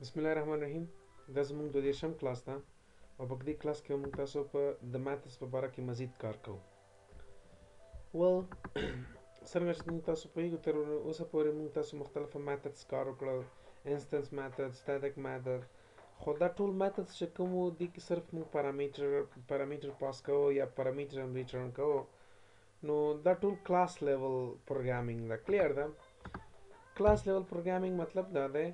بسم الله الرحمن الرحیم دا زموږ د دیرشم کلاس ده او په دې کلاس کې موږ تاسو په د ماتس په اړه کې مزید کار کوو ول څنګه چې موږ تاسو په یو تر اوسه پورې موږ تاسو مختلف میتودز کار وکړل انستنس میتود ستاتیک میتود خو دا ټول میتودز چې کوم دي کې صرف موږ پارامیټر پارامیټر پاس کوو یا پارامیټر هم ریټرن کوو نو دا ټول کلاس لیول پروګرامینګ دا کلیر ده کلاس لیول پروګرامینګ مطلب دا ده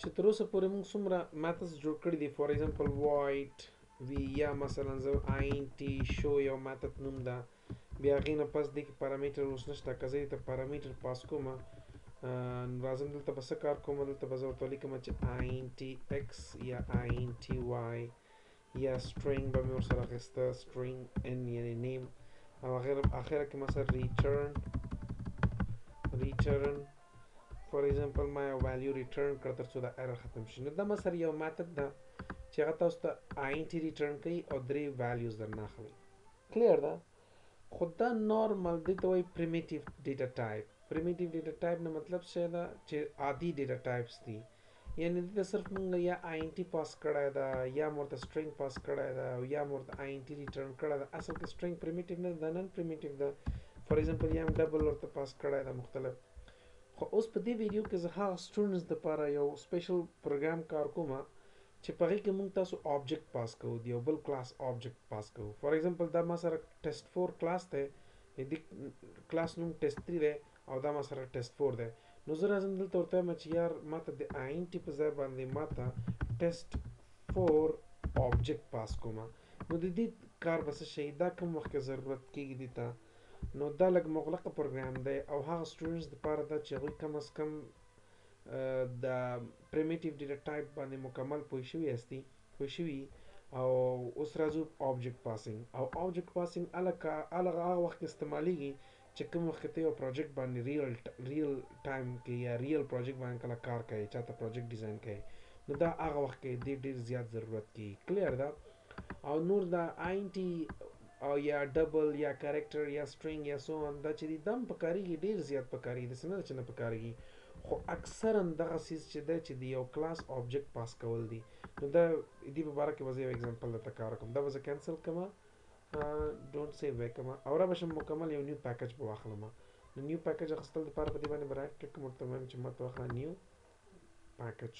چې تر اوسه پورې موږ څومره میتھډز جوړ کړي دي فار ایگزامپل وایټ وی یا مثلا زه عین ټی شو یو میتھډ نوم ده بیا غې نه پس دې کې پارامټر اوس نشته که زه ته پارامټر پاس کوم راځم دلته بس کار کوم دلته بس ورته لیکم چې عین ټی ایکس یا عین ټی وای یا string به مې ورسره اخیسته string n یعنی name او اخر اخره کې مثلا return return for example ما یو value return کړ تر څو دا error ختم شي نو دا مثلا یو method ده چې هغه تاسو ته int return کوي او درې values درنه اخلي clear ده خو دا نارمل دی ته وایي پریمیټیو ډیټا ټایپ پریمیټیو ډیټا ټایپ نه مطلب څه ده چې عادي ډیټا ټایپس دي یعنی دلته صرف مونږ یا آی ان ټی پاس کړی ده یا مو ورته سټرینګ پاس کړی ده او یا مو ورته آی ان ټی ریټرن کړی ده اصل کې سټرینګ پریمیټیو نه ده نن پریمیټیو ده فار ایگزامپل یا هم ډبل ورته پاس کړی ده مختلف خو اوس په دې ویډیو کې زه هغه سټوډنټس لپاره یو سپیشل پروګرام کار کوم چې په هغه کې مونږ تاسو آبجیکټ پاس کوو دی او بل کلاس آبجیکټ پاس کوو فار ایگزامپل دا ما سره ټیسټ 4 کلاس دی د کلاس نوم ټیسټ 3 دی او دا ما سره ټیسټ فور دی نو زه راځم دلته ورته وایم چې یار ما ته د آین ټي په ځای باندې ما ته ټیسټ فور آبجیکټ پاس کومه نو د دې کار بس شي دا کوم وخت ضرورت کیږي دي ته نو دا لګ مغلق پروګرام دی او هغه سټوډنټس لپاره دا چې هغه کم از کم د پریمیټیو ډیټا ټایپ باندې مکمل پوي شوی استی پوي شوی او اوس راځو آبجیکټ پاسینګ او آبجیکټ پاسینګ الکه الغه هغه وخت استعمالیږي چه کوم وخت که ته یو پروجیکټ باندی ریل ریل ټایم کی یا ریل پروجیکټ باندی کله کار کوی چاته پروجیکټ ډیزاین کوی نو دا هغه وخت کی دی ډیر زیات ضرورت کیږی کلیر ده او نور دا آین ټی او یا ډبل یا کریکټر یا سټرینګ یا سو ان دا چه دی دم پکاریږی ډیر زیات پکاریږی داسی نه ده چه نه پکاریږی خو اکثرا دغه سیز چه ده چه دی یو کلاس اوبجیکټ پاس کول دی نو دا دی په باره کی به زه یو ایکزامپل درته کار کوم دا به زه کینسل کوم ډونټ سیو بیک کوم او را بشم مکمل یو نیو پیکج په واخلم نو نیو پیکج اخستل د پاره په دې باندې برایټ کلیک کوم ته مې چې مت واخله نیو پیکج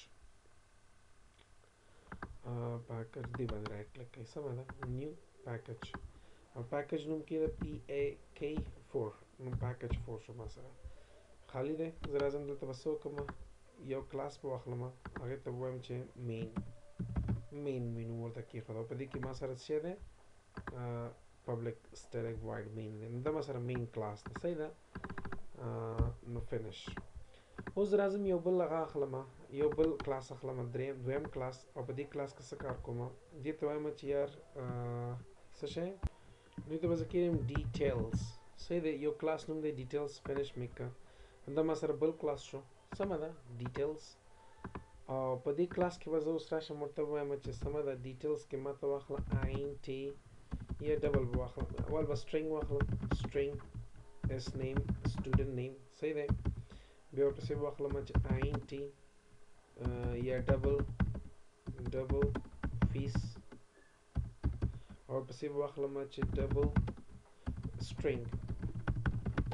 ا پیکج دی باندې رائټ کلیک کوي سم ده نیو پیکج او پیکج نوم کې ده پی ای کی 4 نو پیکج 4 شو ما سره خالی ده زه راځم دلته بسو کوم یو کلاس په واخلم هغه ته وایم چې مین مین مین ورته کې خدا په دې کې ما سره څه ده پبلک سټریک وایډ مین دی نو دا ما سره مین کلاس ده صحیح ده نو فینش اوس راځم یو بل هغه اخلم یو بل کلاس اخلم دریم دویم کلاس او په دې کلاس کې څه کار کوم دې ته وایم چې یار څه شی نو ته بس کېم ډیټیلز صحیح دی یو کلاس نوم دی ډیټیلز فینش میک کا دا ما سره بل کلاس شو سمه ده ډیټیلز او په دې کلاس کې به زه اوس راشم ورته وایم چې سمه ده ډیټیلز کې ما ته واخله عین ټي یا ډبل به واخلم اول به سټرینګ واخلم سټرینګ اس نیم سټوډنټ نیم صحیح دی بیا ورپسې به واخلم چې عین ټي یا ډبل ډبل فیس او پسې واخلم چې ډبل string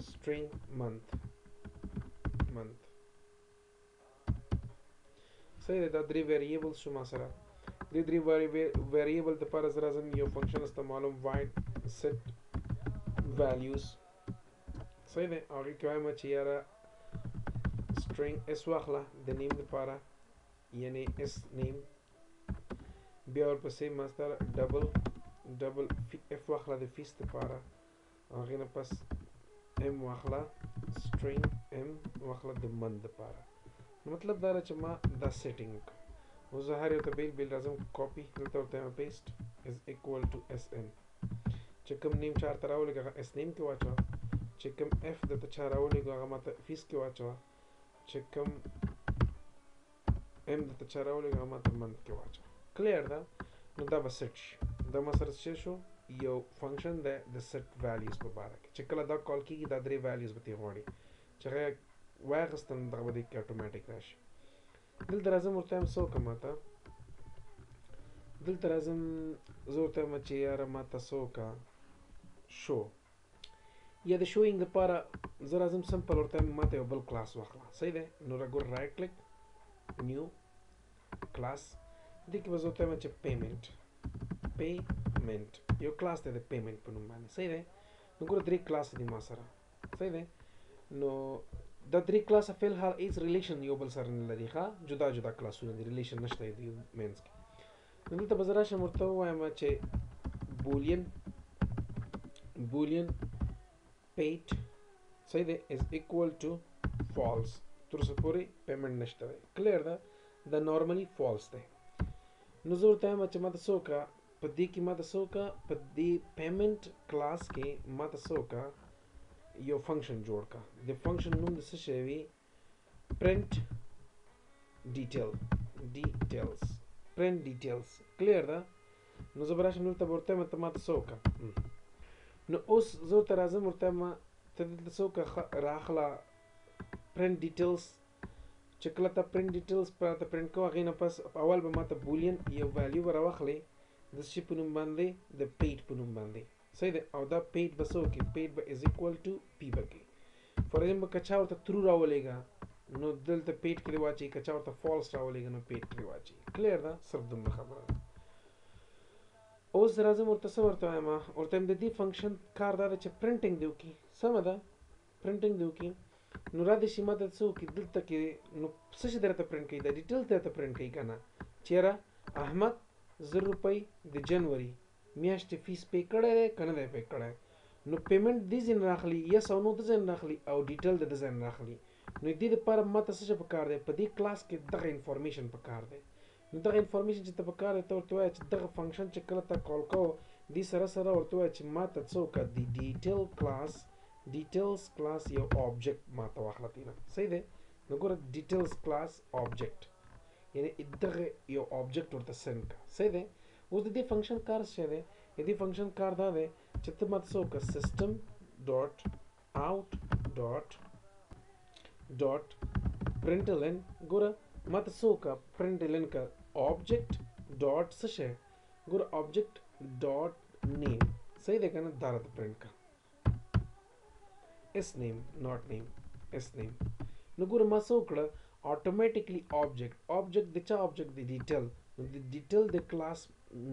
string month month صحیح ده دا درې ویریبلز شو ما سره دې درې ویریبل دپاره زه راځم یو فنکشن استعمالوم واید سیټ ویلیوز صحیح ده هغې کې وایم چې یاره string s واخله د نیم دپاره یعنی اس نیم بیا ورپسې مصدر ډبل ډبل اف واخله د فیس لپاره هغه نه پس ام واخله سټرینګ ام واخله د من لپاره مطلب دا چې ما دا سیټینګ وکړ او زه هر یو ته بیل بیل راځم کاپی دلته ورته یم پیسټ از ایکوال ټو اس ان چې کوم نیم چارته راولېږه هغه اس نیم کې واچوه چې کوم اف درته چا راولېږه هغه ماته فیس کې واچوه چې کوم ام دلته چا راولېږه هغه ماته منت کې واچوه کلیر ده نو دا به سیټ شي دا ما سره څه شو یو فنکشن دی د سیټ ویلیوز په باره کې چې کله دا کال کېږي دا درې ویلیوز به ترې غواړي چې هغه واخیستل نو دغه به دې کې اټوماټیک راشي دلته راځم ورته وایم څه وکړم ماته دلته راځم زه ورته وایم چې یاره ماته څه وکړه شو یا د شوینګ لپاره زه راځم سمپل ورته ما ته یو بل کلاس واخله صحیح دی نو راګور رایټ کلیک نیو کلاس دې کې به زه ورته چې پیمنټ پیمنټ یو کلاس دی د پیمنټ په نوم باندې صحیح دی نو ګوره درې کلاس دي ما سره صحیح دی نو دا درې کلاس په الحال هیڅ ریلیشن یو بل سره نه لري ښا جدا جدا کلاسونه دي ریلیشن نشته دی مینس کې نو دلته به زه راشم ورته ووایم چې بولین بولین پیټ صحیح دی از ایکوال ټو فالس تر اوسه پورې پیمنټ نشته دی کلیر ده دا نارملی فالس دی نو زه ورته وایم چې ما ته څه وکړه په دې کې ما ته څه وکړه په دې پیمنټ کلاس کې ما ته څه وکړه یو فنکشن جوړ کړه د فنکشن نوم د څه شی وي پرنټ ډیټیل ډیټیلز پرنټ ډیټیلز کلیر ده نو زه به راشم دلته به ورته وایم ته ماته څه وکړه نو اوس زه ورته راځم ورته وایم ته دلته څه وکړه راخله پرنټ ډیټیلز چې کله ته پرنټ ډیټیلز راته پرنټ کوه هغې نه پس اول به ماته بولین یو ویلیو به راواخلې د شي په نوم باندې د پیډ په نوم باندې صحیح ده او دا پیډ به څه وکړي پیډ به از ایکوال ټو پی به کوي فار ایگزامپل که چا ورته ترو راولېږه نو دلته پیډ کې واچي که چا ورته فالس راولېږه نو پیډ کې واچي کلیر ده صرف دومره خبره ده اوس راځم ورته څه ورته وایم ورته د دې فنکشن کار دا ده چې پرنټینګ دی وکړي سمه ده پرنټینګ دی وکړي نو را دې شي ماته څه وکړي دلته کې نو څه شي درته پرنټ کوي دا ډیټیل درته پرنټ کوي که نه چېره احمد زر روپۍ د جنوري میاشتې فیس پی کړی دی کنه دی پی کړی نو پیمنت دی زین راخلی یس او نو د زین راخلی او ډیټیل د زین راخلی نو دې لپاره ماته څه په کار دی په دې کلاس کې دغه انفارمیشن په کار دی نو دغه انفارمیشن چې ته په کار دی ته ورته وایې چې دغه فنکشن چې کله ته کال کوو دې سره سره ورته وایې چې ماته څه وکړه دی ډیټیل کلاس ډیټیلز کلاس یو آبجیکټ ماته واخله تینا صحیح دی نو ګوره ډیټیلز کلاس آبجیکټ یعنی دغه یو آبجیکټ ورته سند کا صحیح دی اوس د دې فنکشن کار څه شی دی؟ د دې فنکشن کار دا دی چې ته ماته څه وکړه سیستم ډاټ اوټ ډاټ ډاټ پرنټ لن ګوره ماته څه وکړه پرنټ لن کا آبجیکټ ډاټ څه شی ګوره آبجیکټ ډاټ نیم صحیح دی کنه دا راته پرنټ کا اس نیم ناٹ نیم اس نیم نو ګوره ما څه وکړه اتوماتیکلی آبجیکټ آبجیکټ د چا آبجیکټ د ډیټیل نو د ډیټیل د کلاس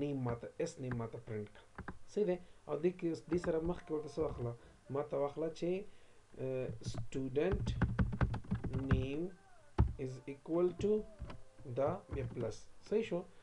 نیم ماته اس نیم ماته پرینټ کړه صحیح ده او دې کې دې سره مخ کې ورته څه واخله ما ته واخله چې سټوډنټ نیم از ایکوال ټو دا بیا پلس صحیح شو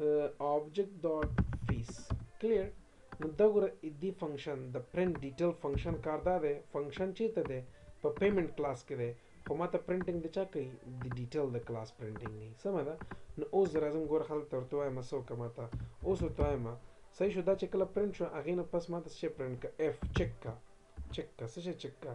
آبجیکټ ډاټ فیس کلیر نو دا ګوره دی فنکشن د پرنټ ډیټیل فنکشن کار دا دی فنکشن چیرته دی په پیمنټ کلاس کې دی خو ما ته پرنټینګ د چا کوي د ډیټیل د کلاس پرنټینګ نه سمه ده نو اوس راځم ګوره خلک ته ورته وایم څه وکړه ما ته اوس ورته وایم صحیح شو دا چې کله پرنټ شو هغې نه پس ما ته څه پرنټ کړه اف چک کا چک کا څه شی چک کا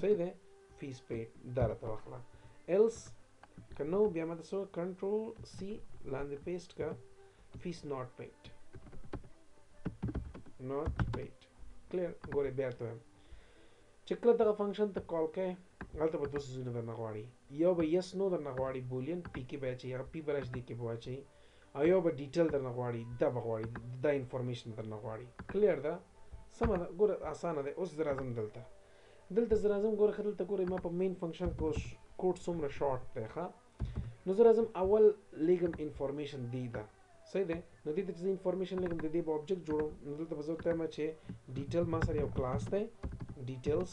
صحیح ده فیس پی دا راته واخله ایلس که نو بیا ماته سو کنټرول سی لاندې پیسټ کا فیس ناٹ پیډ ناٹ پیډ کلیر ګوره بیا ته وایم چې کله دغه فنکشن ته کال کوې هلته به دوه څیزونه درنه غواړي یو به یس نو درنه غواړي بولین پی کې به اچي هغه پی برش دی کې به اچي او یو به ډیټیل درنه غواړي دا به غواړي دا انفارمیشن درنه غواړي کلیر ده سمه ده ګوره اسانه ده اوس زه راځم دلته دلته زه راځم ګوره ښه دلته ګورئ ما په مین فنکشن کې اوس کوډ څومره شارټ دی ښه نو زه راځم اول لیږم انفارمیشن دی ده صحیح دی نو دې ته چې زه انفارمیشن لیږم د دې به آبجکټ جوړوم نو دلته به زه ورته وایم چې ډیټیل ما سره یو کلاس دی ډیټیلز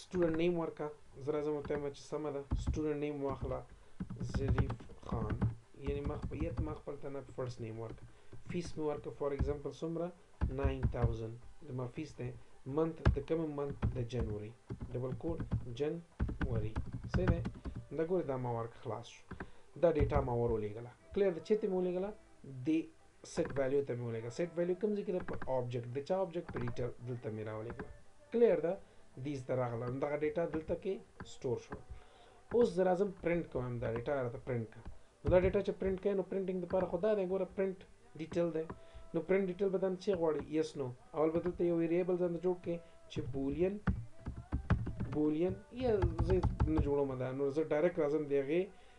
سټوډنټ نیم ورکا زه راځم ورته وایم چې سمه ده سټوډنټ نیم واخله ظریف خان یعنی ما خپل یت ما خپل ته نه فرست نیم ورکا فیس مې ورکا فار ایگزامپل څومره 9000 د ما فیس ده منت د کوم منت د جنوري ډبل کوډ جنوري څه ده دا ګوره دا ما ورک خلاص شو دا ډیټا ما ورولېږله کلیر د چېرته مې ولېږله د سیټ ویلیو ته مې ولېږه سیټ ویلیو کوم ځای کې ده په آبجیکټ د چا آبجیکټ په ډیټر دلته مې راولېږه کلیر ده دیز ته راغله نو دغه ډیټا دلته کې سټور شو اوس زه راځم پرنټ کوم دا ډیټا راته پرنټ کړه نو دا ډیټا چې پرنټ کړي نو پرنټینګ لپاره خو دا دی ګوره پرنټ ډیټیل دی نو پرنټ ډیټیل به دم چې غواړي یس نو اول به دلته یو ویریبل ځان ته جوړ کړي چې بولین بولین یا زه نه جوړوم دا نو زه ډایرکټ راځم د هغې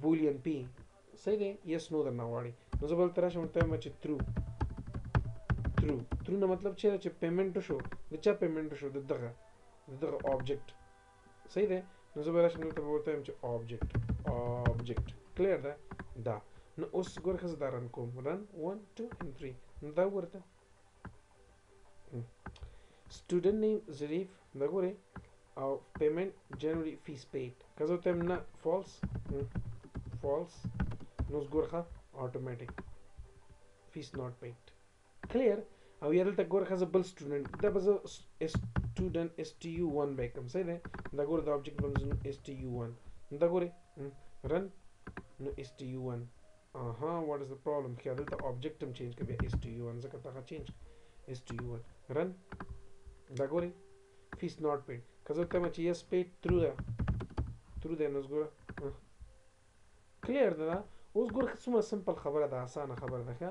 بولین پی صحیح دی یس نو درنه غواړي نو زه بل تر شم ته مچ ترو ترو ترو نه مطلب چې چې پیمنټ شو د چا پیمنټ شو د دغه د دغه آبجیکټ صحیح دی نو زه بل شم ته ورته چې آبجیکټ آبجیکټ کلیر ده دا نو اوس ګور خزه دا رن کوم رن 1 2 3 نو دا ورته سټوډنټ نیم ظریف دا ګوره او پیمنت جنرالي فیس پیډ که زه تم نه فالس فالس نو ګورخه اتوماتیک فیس ناٹ پیډ کلیر او یا دلته ګورخه زه بل سټوډنټ دا به زه سټوډنټ اس ټي یو 1 به کوم صحیح ده دا ګوره دا آبجیکټ به زه اس ټي یو 1 دا ګوره رن نو اس ټي یو 1 اها واټ از د پرابلم خیا دلته آبجیکټ هم چینج کړه بیا اس ټي یو ان ځکه دغه چینج اس ټي یو ان رن دا ګوري فیس ناٹ پیډ که زه تم چې یس پیډ ترو ده ترو ده نو ګوره کلیر ده اوس ګوره څومره سمپل خبره ده اسانه خبره ده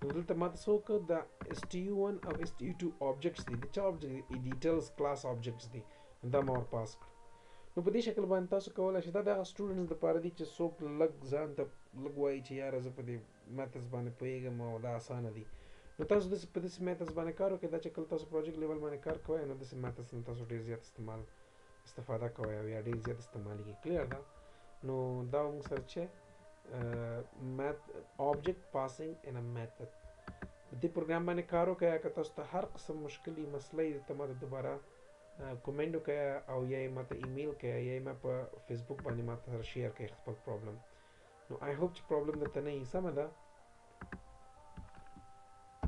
نو دلته ماته څه وکړه دا اس ټي یو ون او اس ټي یو ټو آبجکټس دي د چا آبجکټ دي ایډیټرز کلاس آبجکټس دي دا ما ور پاس کړ نو په دې شکل باندې تاسو کولای شئ دا د هغه سټوډنټس دپاره دي چې څوک لږ ځان ته لږ وایي چې یاره زه په دې میتدز باندې پوهېږم او دا اسانه دي نو تاسو داسې په داسې میتدز باندې کار وکړئ دا چې کله تاسو پروجیکټ لیول باندې کار کوئ نو داسې میتدز نه تاسو ډېر زیات استعمال استفاده کوئ او یا ډېر زیات استعمالېږي کلیر ده نو دا موږ سره چې میت آبجیکټ پاسینګ ان ا میتد د دې پروګرام باندې کار وکړئ که تاسو ته هر قسم مشکلي مسله یې ته ماته دوباره کومنټ وکړئ او یا یې ماته ایمیل کړئ یا یې ما په فیسبوک باندې ماته سره شیر کړئ خپل پرابلم نو آی هوپ چې پرابلم درته نه وي سمه ده